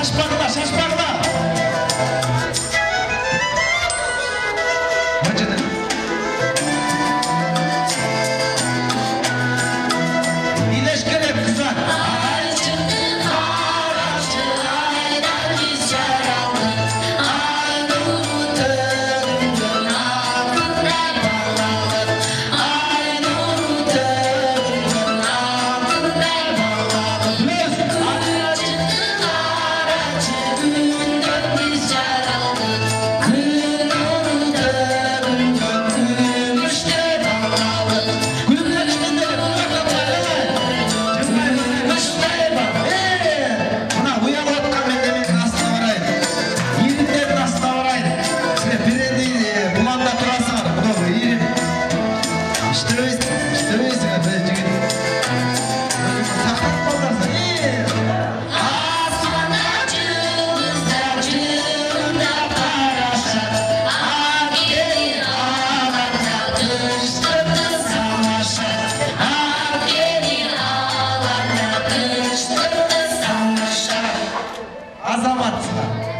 Asparda, asparda. азаматсыздар